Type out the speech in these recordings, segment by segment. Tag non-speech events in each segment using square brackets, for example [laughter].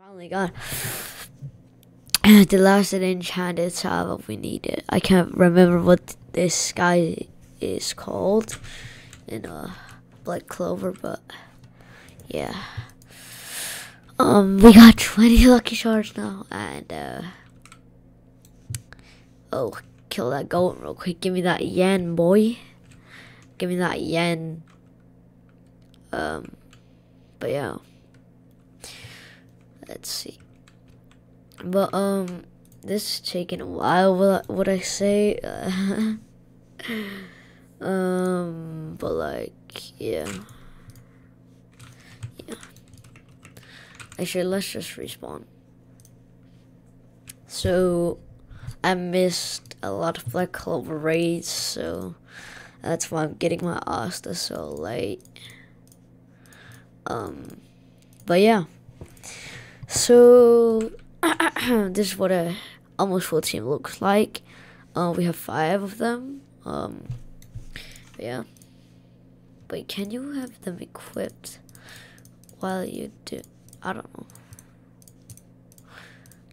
finally got the last enchanted salve we needed. I can't remember what this guy is called in uh Black Clover, but yeah. Um, we got 20 lucky shards now, and uh, oh, kill that goat real quick. Give me that yen, boy. Give me that yen. Um, but yeah. Let's see. But um, this is taking a while. What would I say? [laughs] um, but like, yeah, yeah. Actually, let's just respawn. So, I missed a lot of Black Clover raids, so that's why I'm getting my Asta so late. Um, but yeah. So [clears throat] this is what a almost full team looks like. Uh, we have five of them. Um, yeah. But can you have them equipped while you do? I don't know.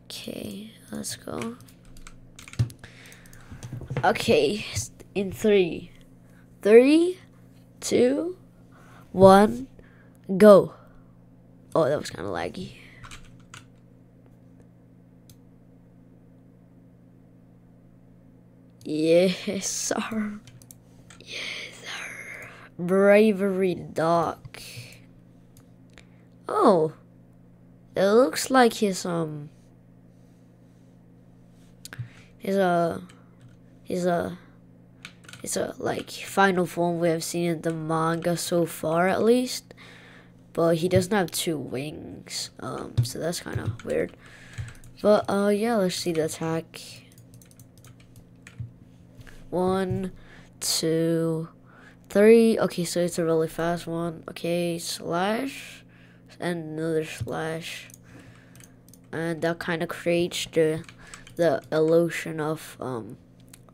Okay, let's go. Okay, in three, three, two, one, go. Oh, that was kind of laggy. Yes, sir. Yes, sir. Bravery Doc. Oh. It looks like his, um... His, uh... His, uh... His, uh, like, final form we have seen in the manga so far, at least. But he doesn't have two wings. Um, so that's kind of weird. But, uh, yeah, let's see the attack. One, two, three. Okay, so it's a really fast one. Okay, slash, and another slash, and that kind of creates the the illusion of um,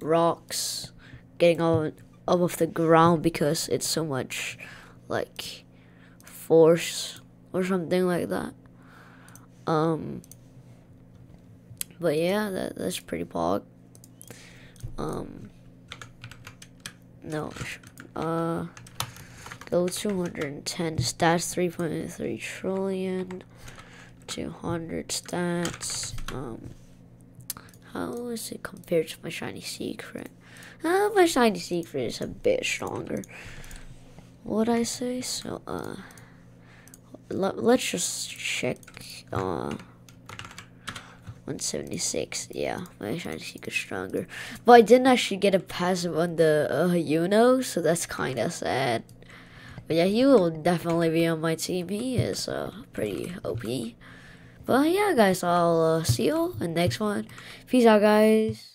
rocks getting up, up off the ground because it's so much like force or something like that. Um, but yeah, that that's pretty pog. Um, no, uh, go 210 stats, 3.3 trillion, 200 stats, um, how is it compared to my shiny secret? Uh, my shiny secret is a bit stronger. What I say? So, uh, let, let's just check, uh, 176. Yeah, my shiny secret stronger. But I didn't actually get a passive on the uh, Yuno, so that's kind of sad. But yeah, he will definitely be on my team. He is uh, pretty OP. But yeah, guys, I'll uh, see you in the next one. Peace out, guys.